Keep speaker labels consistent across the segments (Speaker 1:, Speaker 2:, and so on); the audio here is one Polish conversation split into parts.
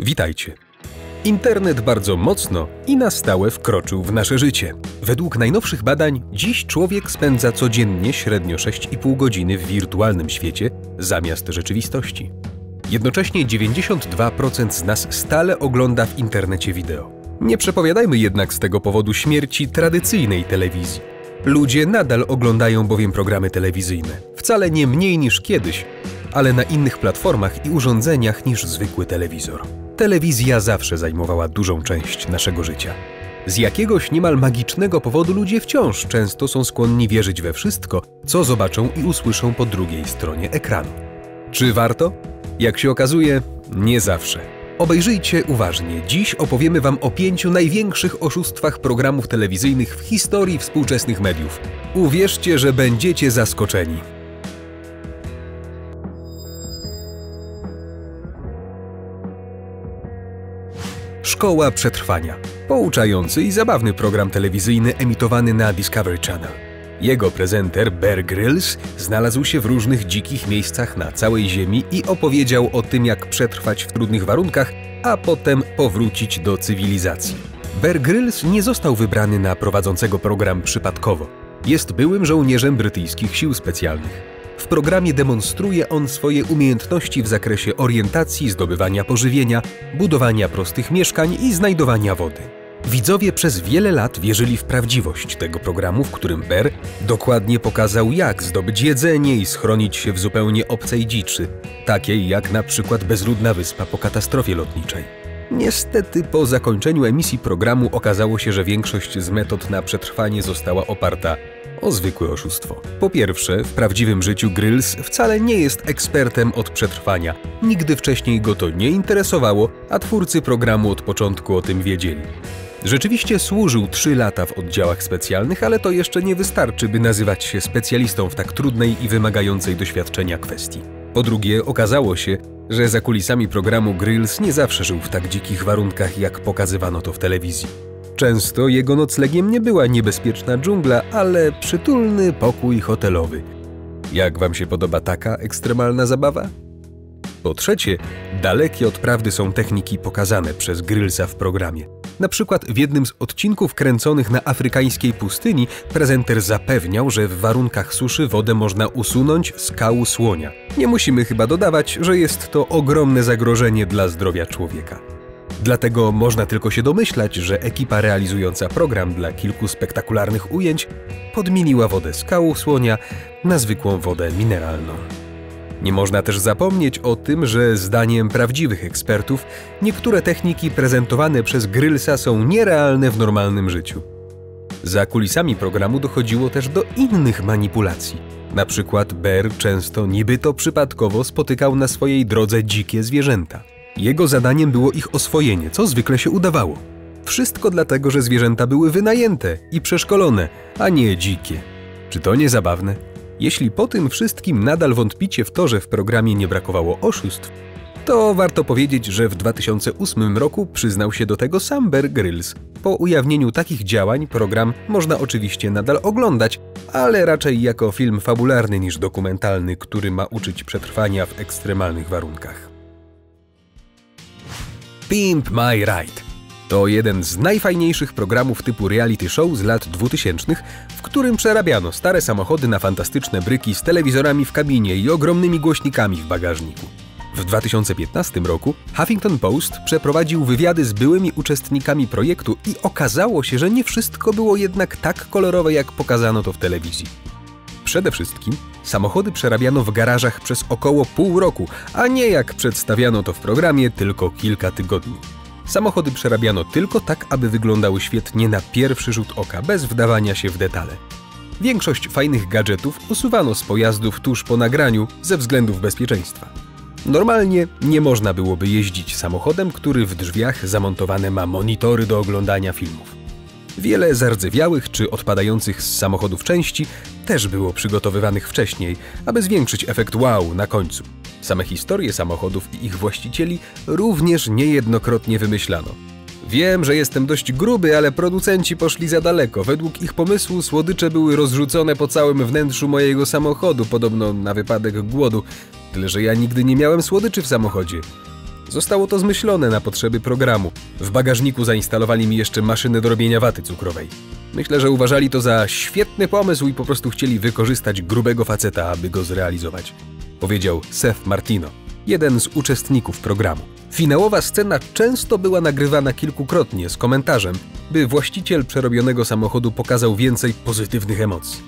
Speaker 1: Witajcie. Internet bardzo mocno i na stałe wkroczył w nasze życie. Według najnowszych badań, dziś człowiek spędza codziennie średnio 6,5 godziny w wirtualnym świecie zamiast rzeczywistości. Jednocześnie 92% z nas stale ogląda w internecie wideo. Nie przepowiadajmy jednak z tego powodu śmierci tradycyjnej telewizji. Ludzie nadal oglądają bowiem programy telewizyjne, wcale nie mniej niż kiedyś, ale na innych platformach i urządzeniach niż zwykły telewizor. Telewizja zawsze zajmowała dużą część naszego życia. Z jakiegoś niemal magicznego powodu ludzie wciąż często są skłonni wierzyć we wszystko, co zobaczą i usłyszą po drugiej stronie ekranu. Czy warto? Jak się okazuje, nie zawsze. Obejrzyjcie uważnie. Dziś opowiemy Wam o pięciu największych oszustwach programów telewizyjnych w historii współczesnych mediów. Uwierzcie, że będziecie zaskoczeni. Szkoła Przetrwania. Pouczający i zabawny program telewizyjny emitowany na Discovery Channel. Jego prezenter Bear Grylls znalazł się w różnych dzikich miejscach na całej Ziemi i opowiedział o tym, jak przetrwać w trudnych warunkach, a potem powrócić do cywilizacji. Bear Grylls nie został wybrany na prowadzącego program przypadkowo. Jest byłym żołnierzem brytyjskich sił specjalnych. W programie demonstruje on swoje umiejętności w zakresie orientacji, zdobywania pożywienia, budowania prostych mieszkań i znajdowania wody. Widzowie przez wiele lat wierzyli w prawdziwość tego programu, w którym Ber dokładnie pokazał, jak zdobyć jedzenie i schronić się w zupełnie obcej dziczy, takiej jak na przykład bezludna wyspa po katastrofie lotniczej. Niestety po zakończeniu emisji programu okazało się, że większość z metod na przetrwanie została oparta o zwykłe oszustwo. Po pierwsze, w prawdziwym życiu Grills wcale nie jest ekspertem od przetrwania. Nigdy wcześniej go to nie interesowało, a twórcy programu od początku o tym wiedzieli. Rzeczywiście służył 3 lata w oddziałach specjalnych, ale to jeszcze nie wystarczy, by nazywać się specjalistą w tak trudnej i wymagającej doświadczenia kwestii. Po drugie, okazało się, że za kulisami programu Grills nie zawsze żył w tak dzikich warunkach, jak pokazywano to w telewizji. Często jego noclegiem nie była niebezpieczna dżungla, ale przytulny pokój hotelowy. Jak wam się podoba taka ekstremalna zabawa? Po trzecie, dalekie od prawdy są techniki pokazane przez Grylsa w programie. Na przykład w jednym z odcinków kręconych na afrykańskiej pustyni prezenter zapewniał, że w warunkach suszy wodę można usunąć z kału słonia. Nie musimy chyba dodawać, że jest to ogromne zagrożenie dla zdrowia człowieka. Dlatego można tylko się domyślać, że ekipa realizująca program dla kilku spektakularnych ujęć podmieniła wodę z kału słonia na zwykłą wodę mineralną. Nie można też zapomnieć o tym, że zdaniem prawdziwych ekspertów niektóre techniki prezentowane przez Grylsa są nierealne w normalnym życiu. Za kulisami programu dochodziło też do innych manipulacji. Na przykład Bear często niby to przypadkowo spotykał na swojej drodze dzikie zwierzęta. Jego zadaniem było ich oswojenie, co zwykle się udawało. Wszystko dlatego, że zwierzęta były wynajęte i przeszkolone, a nie dzikie. Czy to nie zabawne? Jeśli po tym wszystkim nadal wątpicie w to, że w programie nie brakowało oszustw, to warto powiedzieć, że w 2008 roku przyznał się do tego sam Bear Grylls. Po ujawnieniu takich działań program można oczywiście nadal oglądać, ale raczej jako film fabularny niż dokumentalny, który ma uczyć przetrwania w ekstremalnych warunkach. Pimp My Ride to jeden z najfajniejszych programów typu reality show z lat 2000, w którym przerabiano stare samochody na fantastyczne bryki z telewizorami w kabinie i ogromnymi głośnikami w bagażniku. W 2015 roku Huffington Post przeprowadził wywiady z byłymi uczestnikami projektu i okazało się, że nie wszystko było jednak tak kolorowe, jak pokazano to w telewizji. Przede wszystkim samochody przerabiano w garażach przez około pół roku, a nie jak przedstawiano to w programie tylko kilka tygodni. Samochody przerabiano tylko tak, aby wyglądały świetnie na pierwszy rzut oka, bez wdawania się w detale. Większość fajnych gadżetów usuwano z pojazdów tuż po nagraniu ze względów bezpieczeństwa. Normalnie nie można byłoby jeździć samochodem, który w drzwiach zamontowane ma monitory do oglądania filmów. Wiele zardzewiałych czy odpadających z samochodów części też było przygotowywanych wcześniej, aby zwiększyć efekt wow na końcu. Same historie samochodów i ich właścicieli również niejednokrotnie wymyślano. Wiem, że jestem dość gruby, ale producenci poszli za daleko. Według ich pomysłu słodycze były rozrzucone po całym wnętrzu mojego samochodu, podobno na wypadek głodu. Tyle, że ja nigdy nie miałem słodyczy w samochodzie. Zostało to zmyślone na potrzeby programu. W bagażniku zainstalowali mi jeszcze maszynę do robienia waty cukrowej. Myślę, że uważali to za świetny pomysł i po prostu chcieli wykorzystać grubego faceta, aby go zrealizować. Powiedział Seth Martino, jeden z uczestników programu. Finałowa scena często była nagrywana kilkukrotnie z komentarzem, by właściciel przerobionego samochodu pokazał więcej pozytywnych emocji.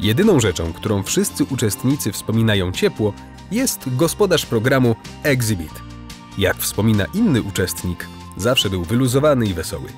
Speaker 1: Jedyną rzeczą, którą wszyscy uczestnicy wspominają ciepło, jest gospodarz programu Exhibit. Jak wspomina inny uczestnik, zawsze był wyluzowany i wesoły.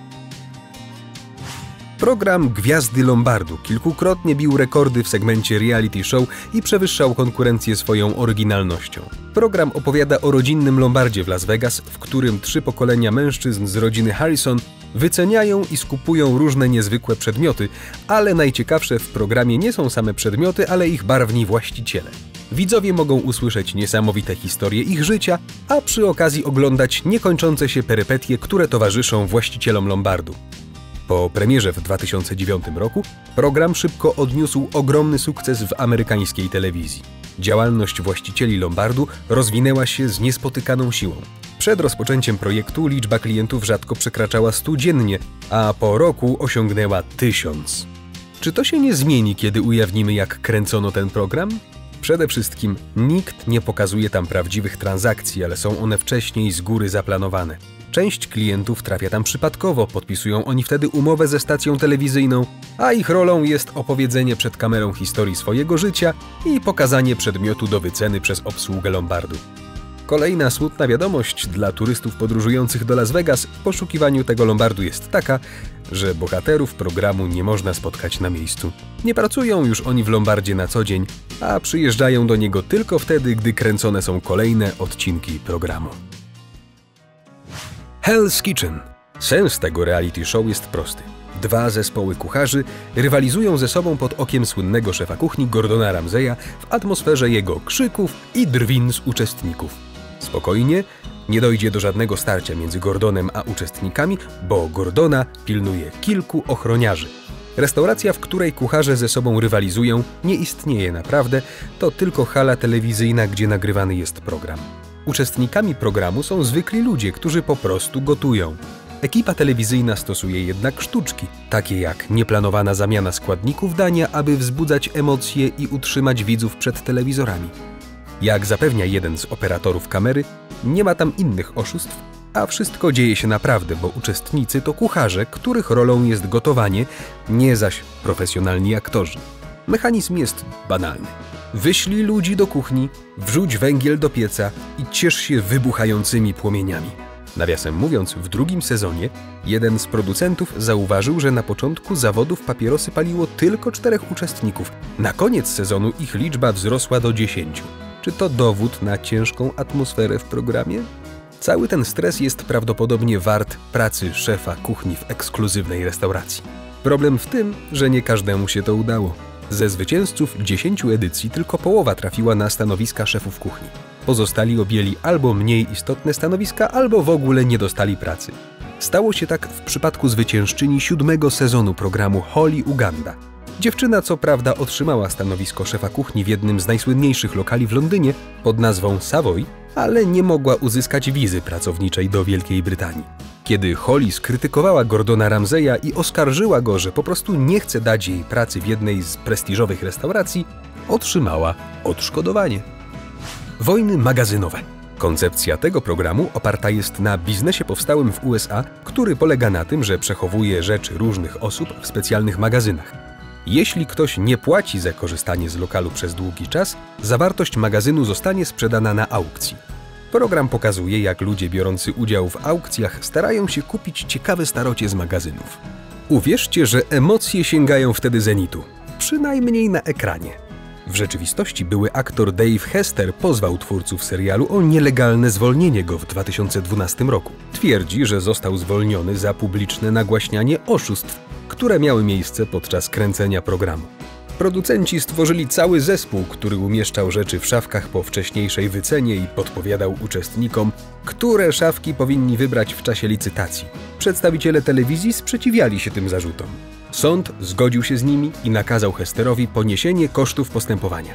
Speaker 1: Program Gwiazdy Lombardu kilkukrotnie bił rekordy w segmencie reality show i przewyższał konkurencję swoją oryginalnością. Program opowiada o rodzinnym Lombardzie w Las Vegas, w którym trzy pokolenia mężczyzn z rodziny Harrison wyceniają i skupują różne niezwykłe przedmioty, ale najciekawsze w programie nie są same przedmioty, ale ich barwni właściciele. Widzowie mogą usłyszeć niesamowite historie ich życia, a przy okazji oglądać niekończące się perypetie, które towarzyszą właścicielom Lombardu. Po premierze w 2009 roku program szybko odniósł ogromny sukces w amerykańskiej telewizji. Działalność właścicieli Lombardu rozwinęła się z niespotykaną siłą. Przed rozpoczęciem projektu liczba klientów rzadko przekraczała 100 dziennie, a po roku osiągnęła 1000. Czy to się nie zmieni, kiedy ujawnimy, jak kręcono ten program? Przede wszystkim nikt nie pokazuje tam prawdziwych transakcji, ale są one wcześniej z góry zaplanowane. Część klientów trafia tam przypadkowo, podpisują oni wtedy umowę ze stacją telewizyjną, a ich rolą jest opowiedzenie przed kamerą historii swojego życia i pokazanie przedmiotu do wyceny przez obsługę Lombardu. Kolejna smutna wiadomość dla turystów podróżujących do Las Vegas w poszukiwaniu tego Lombardu jest taka, że bohaterów programu nie można spotkać na miejscu. Nie pracują już oni w Lombardzie na co dzień, a przyjeżdżają do niego tylko wtedy, gdy kręcone są kolejne odcinki programu. Hell's Kitchen. Sens tego reality show jest prosty. Dwa zespoły kucharzy rywalizują ze sobą pod okiem słynnego szefa kuchni Gordona Ramseya w atmosferze jego krzyków i drwin z uczestników. Spokojnie, nie dojdzie do żadnego starcia między Gordonem a uczestnikami, bo Gordona pilnuje kilku ochroniarzy. Restauracja, w której kucharze ze sobą rywalizują, nie istnieje naprawdę, to tylko hala telewizyjna, gdzie nagrywany jest program. Uczestnikami programu są zwykli ludzie, którzy po prostu gotują. Ekipa telewizyjna stosuje jednak sztuczki, takie jak nieplanowana zamiana składników dania, aby wzbudzać emocje i utrzymać widzów przed telewizorami. Jak zapewnia jeden z operatorów kamery, nie ma tam innych oszustw, a wszystko dzieje się naprawdę, bo uczestnicy to kucharze, których rolą jest gotowanie, nie zaś profesjonalni aktorzy. Mechanizm jest banalny. Wyślij ludzi do kuchni, wrzuć węgiel do pieca i ciesz się wybuchającymi płomieniami. Nawiasem mówiąc, w drugim sezonie jeden z producentów zauważył, że na początku zawodów papierosy paliło tylko czterech uczestników. Na koniec sezonu ich liczba wzrosła do dziesięciu. Czy to dowód na ciężką atmosferę w programie? Cały ten stres jest prawdopodobnie wart pracy szefa kuchni w ekskluzywnej restauracji. Problem w tym, że nie każdemu się to udało. Ze zwycięzców 10 edycji tylko połowa trafiła na stanowiska szefów kuchni. Pozostali objęli albo mniej istotne stanowiska, albo w ogóle nie dostali pracy. Stało się tak w przypadku zwyciężczyni siódmego sezonu programu Holly Uganda. Dziewczyna co prawda otrzymała stanowisko szefa kuchni w jednym z najsłynniejszych lokali w Londynie pod nazwą Savoy, ale nie mogła uzyskać wizy pracowniczej do Wielkiej Brytanii. Kiedy Holly skrytykowała Gordona Ramseya i oskarżyła go, że po prostu nie chce dać jej pracy w jednej z prestiżowych restauracji, otrzymała odszkodowanie. Wojny magazynowe. Koncepcja tego programu oparta jest na biznesie powstałym w USA, który polega na tym, że przechowuje rzeczy różnych osób w specjalnych magazynach. Jeśli ktoś nie płaci za korzystanie z lokalu przez długi czas, zawartość magazynu zostanie sprzedana na aukcji. Program pokazuje, jak ludzie biorący udział w aukcjach starają się kupić ciekawe starocie z magazynów. Uwierzcie, że emocje sięgają wtedy zenitu, przynajmniej na ekranie. W rzeczywistości były aktor Dave Hester pozwał twórców serialu o nielegalne zwolnienie go w 2012 roku. Twierdzi, że został zwolniony za publiczne nagłaśnianie oszustw, które miały miejsce podczas kręcenia programu. Producenci stworzyli cały zespół, który umieszczał rzeczy w szafkach po wcześniejszej wycenie i podpowiadał uczestnikom, które szafki powinni wybrać w czasie licytacji. Przedstawiciele telewizji sprzeciwiali się tym zarzutom. Sąd zgodził się z nimi i nakazał Hesterowi poniesienie kosztów postępowania.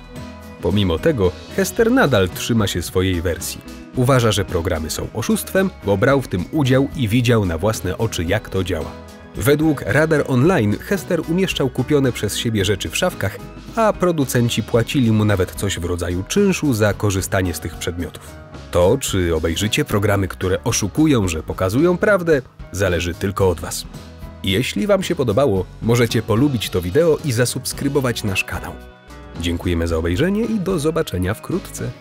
Speaker 1: Pomimo tego, Hester nadal trzyma się swojej wersji. Uważa, że programy są oszustwem, bo brał w tym udział i widział na własne oczy, jak to działa. Według Radar Online Hester umieszczał kupione przez siebie rzeczy w szafkach, a producenci płacili mu nawet coś w rodzaju czynszu za korzystanie z tych przedmiotów. To, czy obejrzycie programy, które oszukują, że pokazują prawdę, zależy tylko od Was. Jeśli Wam się podobało, możecie polubić to wideo i zasubskrybować nasz kanał. Dziękujemy za obejrzenie i do zobaczenia wkrótce.